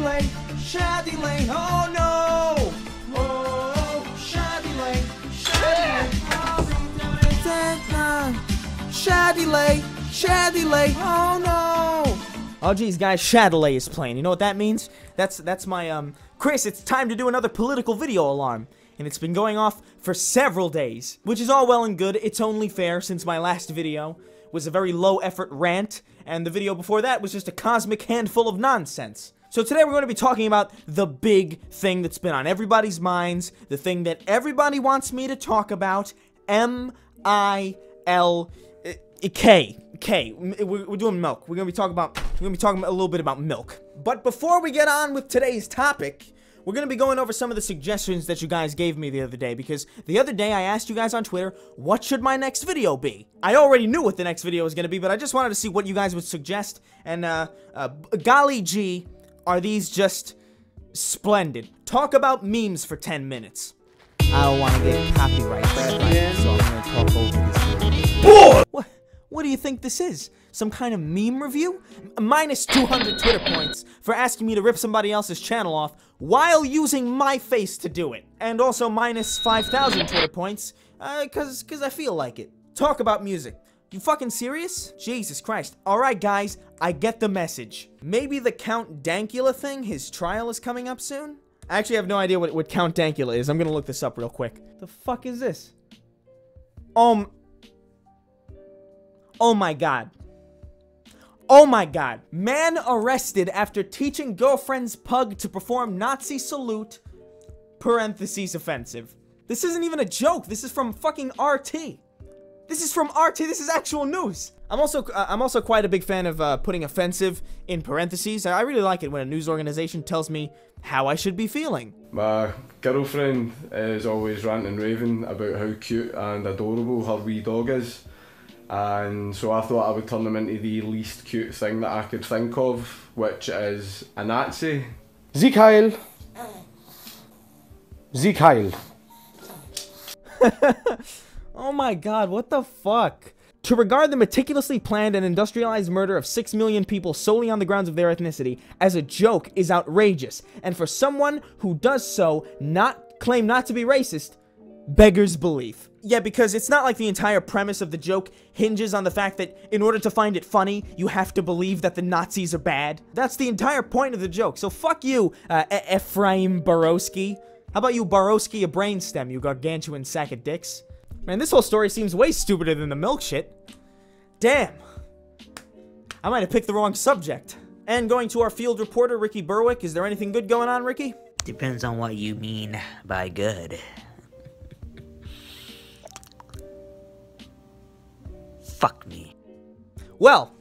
Lane, Shady Lane, oh no! Oh, Shady Lane, Shady Lane. Oh no! Oh geez, guys, is playing. You know what that means? That's that's my um Chris, it's time to do another political video alarm. And it's been going off for several days, which is all well and good. It's only fair since my last video was a very low effort rant, and the video before that was just a cosmic handful of nonsense. So today we're going to be talking about the big thing that's been on everybody's minds, the thing that everybody wants me to talk about, M I L K. K. We're doing milk. We're going to be talking about we're going to be talking a little bit about milk. But before we get on with today's topic, we're going to be going over some of the suggestions that you guys gave me the other day because the other day I asked you guys on Twitter, what should my next video be? I already knew what the next video was going to be, but I just wanted to see what you guys would suggest. And, uh, uh golly gee, are these just splendid. Talk about memes for 10 minutes. I don't want to get copyright strike, so I'm to talk over this. Boy! What? What do you think this is? Some kind of meme review? Minus 200 Twitter points for asking me to rip somebody else's channel off while using my face to do it. And also minus 5,000 Twitter points, uh, cause, cause I feel like it. Talk about music. You fucking serious? Jesus Christ. Alright guys, I get the message. Maybe the Count Dankula thing, his trial is coming up soon? I actually have no idea what, what Count Dankula is. I'm gonna look this up real quick. The fuck is this? Um, Oh my god. Oh my god. Man arrested after teaching girlfriend's pug to perform Nazi salute, parentheses offensive. This isn't even a joke. This is from fucking RT. This is from RT. This is actual news. I'm also uh, I'm also quite a big fan of uh, putting offensive in parentheses. I really like it when a news organization tells me how I should be feeling. My girlfriend is always ranting and raving about how cute and adorable her wee dog is and so I thought I would turn them into the least cute thing that I could think of, which is a Nazi. Sieg Heil! Sieg Heil! Oh my god, what the fuck? To regard the meticulously planned and industrialized murder of 6 million people solely on the grounds of their ethnicity as a joke is outrageous, and for someone who does so not claim not to be racist beggars belief. Yeah, because it's not like the entire premise of the joke hinges on the fact that in order to find it funny, you have to believe that the Nazis are bad. That's the entire point of the joke. So fuck you, uh, e Ephraim Borowski. How about you, Borowski, a brainstem, you gargantuan sack of dicks? Man, this whole story seems way stupider than the milk shit. Damn. I might have picked the wrong subject. And going to our field reporter, Ricky Berwick, is there anything good going on, Ricky? Depends on what you mean by good. Fuck me. Well,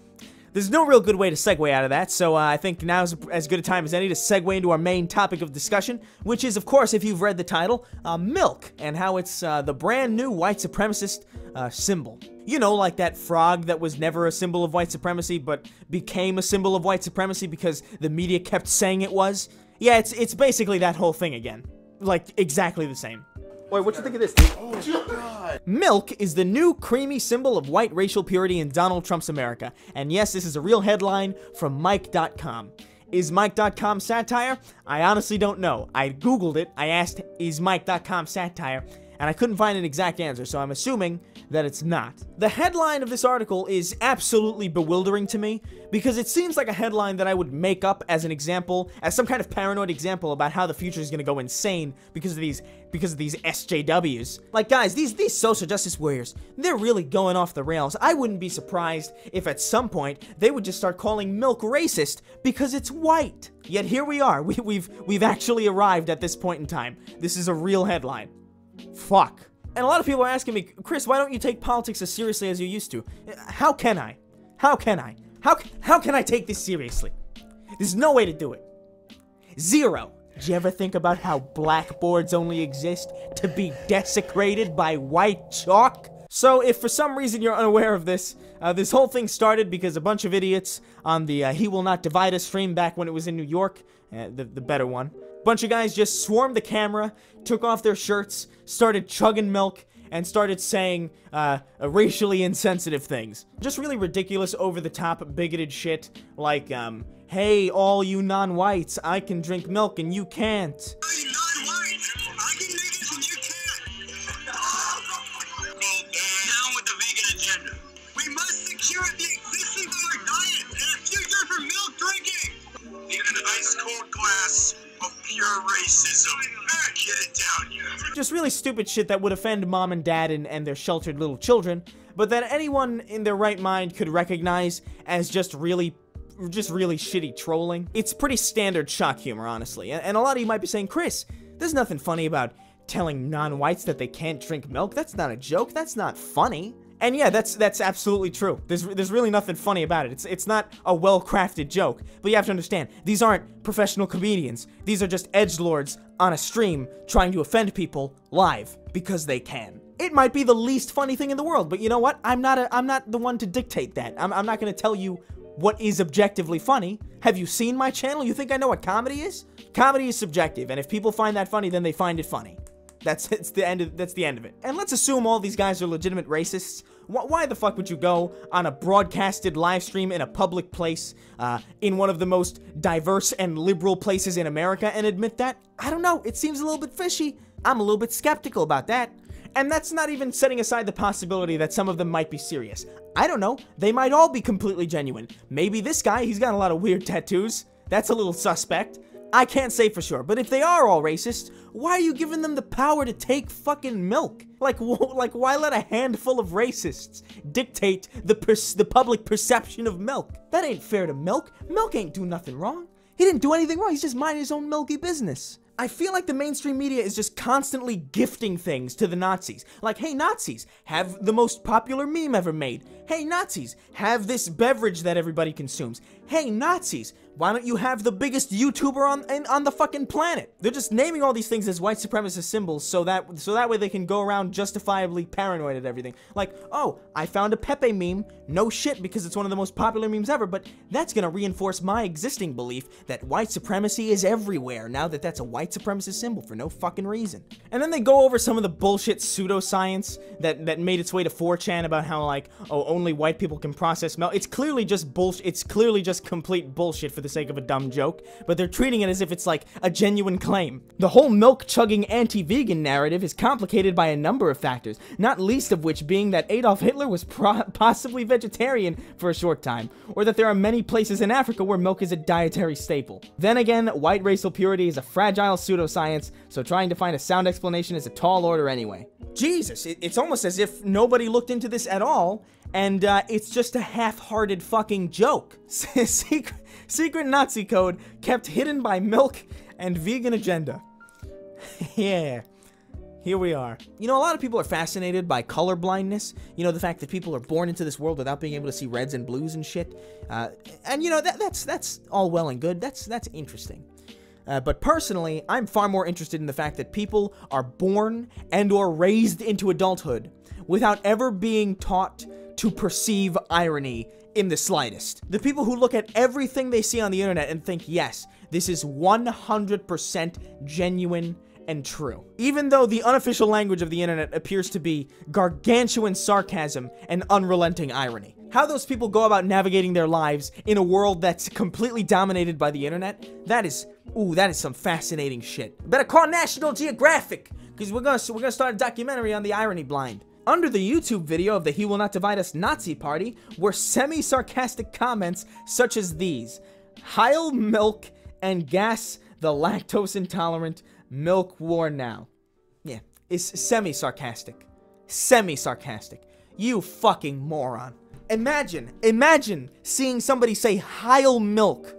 there's no real good way to segue out of that, so uh, I think now's as good a time as any to segue into our main topic of discussion, which is, of course, if you've read the title, uh, milk, and how it's uh, the brand new white supremacist uh, symbol. You know, like that frog that was never a symbol of white supremacy, but became a symbol of white supremacy because the media kept saying it was. Yeah, it's it's basically that whole thing again, like exactly the same. Wait, what you think of this? Oh, God. Milk is the new creamy symbol of white racial purity in Donald Trump's America. And yes, this is a real headline from Mic.com. Is Mic.com satire? I honestly don't know. I googled it. I asked, is Mic.com satire? And I couldn't find an exact answer, so I'm assuming that it's not. The headline of this article is absolutely bewildering to me because it seems like a headline that I would make up as an example, as some kind of paranoid example about how the future is going to go insane because of these because of these SJWs. Like guys, these these social justice warriors, they're really going off the rails. I wouldn't be surprised if at some point they would just start calling milk racist because it's white. Yet here we are. We, we've we've actually arrived at this point in time. This is a real headline. Fuck. And a lot of people are asking me, Chris, why don't you take politics as seriously as you used to? How can I? How can I? How, how can I take this seriously? There's no way to do it. Zero. Did you ever think about how blackboards only exist to be desecrated by white chalk? So, if for some reason you're unaware of this, uh, this whole thing started because a bunch of idiots on the uh, He Will Not Divide Us stream back when it was in New York, uh, the, the better one, bunch of guys just swarmed the camera, took off their shirts, started chugging milk, and started saying uh, racially insensitive things. Just really ridiculous, over the top, bigoted shit like, um, hey, all you non whites, I can drink milk and you can't. Pure racism. Get it down, you. Just really stupid shit that would offend mom and dad and, and their sheltered little children, but that anyone in their right mind could recognize as just really just really shitty trolling. It's pretty standard shock humor, honestly. And, and a lot of you might be saying, Chris, there's nothing funny about telling non-whites that they can't drink milk. That's not a joke. That's not funny. And yeah, that's that's absolutely true. There's there's really nothing funny about it. It's it's not a well-crafted joke. But you have to understand, these aren't professional comedians. These are just edge lords on a stream trying to offend people live because they can. It might be the least funny thing in the world, but you know what? I'm not a I'm not the one to dictate that. I'm I'm not going to tell you what is objectively funny. Have you seen my channel? You think I know what comedy is? Comedy is subjective, and if people find that funny, then they find it funny. That's it's the end of that's the end of it. And let's assume all these guys are legitimate racists. Wh- Why the fuck would you go on a broadcasted live stream in a public place, uh, in one of the most diverse and liberal places in America, and admit that? I don't know. It seems a little bit fishy. I'm a little bit skeptical about that. And that's not even setting aside the possibility that some of them might be serious. I don't know. They might all be completely genuine. Maybe this guy, he's got a lot of weird tattoos. That's a little suspect. I can't say for sure, but if they are all racist, why are you giving them the power to take fucking milk? Like, like why let a handful of racists dictate the the public perception of milk? That ain't fair to milk. Milk ain't do nothing wrong. He didn't do anything wrong. He's just minding his own milky business. I feel like the mainstream media is just constantly gifting things to the Nazis. Like, hey, Nazis, have the most popular meme ever made. Hey, Nazis, have this beverage that everybody consumes. Hey, Nazis, why don't you have the biggest YouTuber on in, on the fucking planet? They're just naming all these things as white supremacist symbols so that so that way they can go around justifiably paranoid at everything. Like, oh, I found a Pepe meme. No shit, because it's one of the most popular memes ever. But that's gonna reinforce my existing belief that white supremacy is everywhere. Now that that's a white supremacist symbol for no fucking reason. And then they go over some of the bullshit pseudoscience that that made its way to 4chan about how like, oh, only white people can process milk. It's clearly just bullshit. It's clearly just complete bullshit for the sake of a dumb joke, but they're treating it as if it's like a genuine claim. The whole milk chugging anti vegan narrative is complicated by a number of factors, not least of which being that Adolf Hitler was possibly vegetarian for a short time, or that there are many places in Africa where milk is a dietary staple. Then again, white racial purity is a fragile pseudoscience, so trying to find a sound explanation is a tall order anyway. Jesus, it's almost as if nobody looked into this at all, and uh, it's just a half-hearted fucking joke. secret, secret Nazi code kept hidden by milk and vegan agenda. yeah. Here we are. You know, a lot of people are fascinated by color blindness. You know, the fact that people are born into this world without being able to see reds and blues and shit. Uh, and you know, that, that's that's all well and good. That's that's interesting. Uh, but personally, I'm far more interested in the fact that people are born and or raised into adulthood without ever being taught to perceive irony in the slightest. The people who look at everything they see on the internet and think, yes, this is 100% genuine and true. Even though the unofficial language of the internet appears to be gargantuan sarcasm and unrelenting irony. How those people go about navigating their lives in a world that's completely dominated by the internet, that is, ooh, that is some fascinating shit. Better call National Geographic, because we're gonna, we're gonna start a documentary on the irony blind. Under the YouTube video of the He Will Not Divide Us Nazi Party were semi sarcastic comments such as these Heil milk and gas the lactose intolerant milk war now. Yeah, it's semi sarcastic. Semi sarcastic. You fucking moron. Imagine, imagine seeing somebody say Heil milk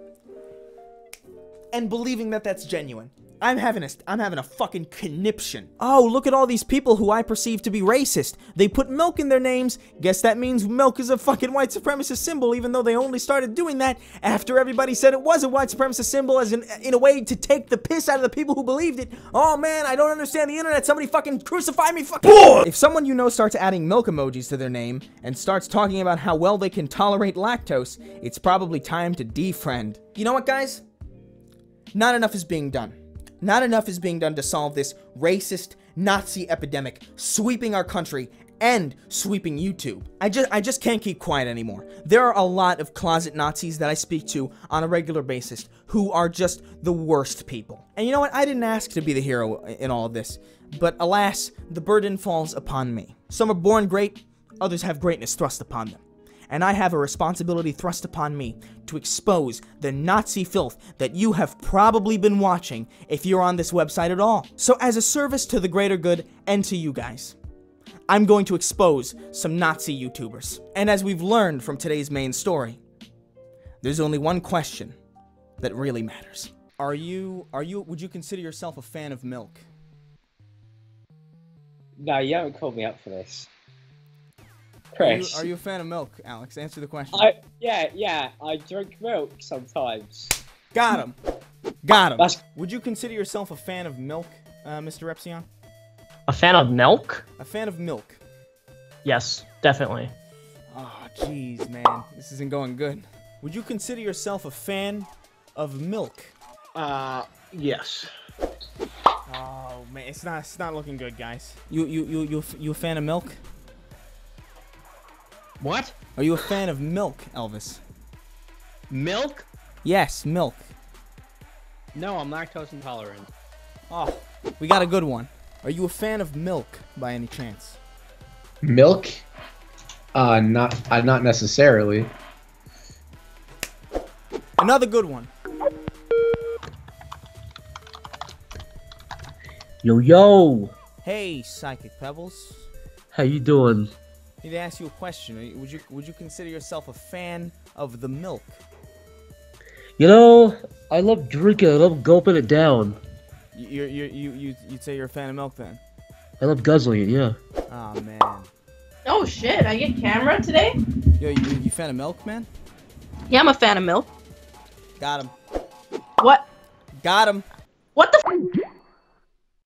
and believing that that's genuine. I'm having a I'm having a fucking conniption. Oh, look at all these people who I perceive to be racist. They put milk in their names. Guess that means milk is a fucking white supremacist symbol, even though they only started doing that after everybody said it was a white supremacist symbol, as in in a way to take the piss out of the people who believed it. Oh man, I don't understand the internet. Somebody fucking crucify me, fucking. If someone you know starts adding milk emojis to their name and starts talking about how well they can tolerate lactose, it's probably time to defriend. You know what, guys? Not enough is being done. Not enough is being done to solve this racist Nazi epidemic sweeping our country and sweeping YouTube. I just I just can't keep quiet anymore. There are a lot of closet Nazis that I speak to on a regular basis who are just the worst people. And you know what? I didn't ask to be the hero in all of this, but alas, the burden falls upon me. Some are born great, others have greatness thrust upon them. And I have a responsibility thrust upon me to expose the Nazi filth that you have probably been watching if you're on this website at all. So, as a service to the greater good and to you guys, I'm going to expose some Nazi YouTubers. And as we've learned from today's main story, there's only one question that really matters. Are you, are you, would you consider yourself a fan of milk? No, you haven't called me up for this. Are you, are you a fan of milk, Alex? Answer the question. I yeah, yeah, I drink milk sometimes. Got him. Got him. That's- Would you consider yourself a fan of milk, uh, Mr. Repzion? A fan of milk? A fan of milk? Yes, definitely. Oh, jeez, man. This isn't going good. Would you consider yourself a fan of milk? Uh, yes. Oh man, it's not it's not looking good, guys. You you you you you a fan of milk? What? Are you a fan of milk, Elvis? Milk? Yes, milk. No, I'm lactose intolerant. Oh, we got a good one. Are you a fan of milk by any chance? Milk? Uh, not, uh, not necessarily. Another good one. Yo, yo! Hey, Psychic Pebbles. How you doing? Need to ask you a question. Would you would you consider yourself a fan of the milk? You know, I love drinking. I love gulping it down. You you you you you'd say you're a fan of milk then? I love guzzling it, yeah. Oh man. Oh shit, I get camera today? Yo, you you fan of milk, man? Yeah, I'm a fan of milk. Got him. What? Got him.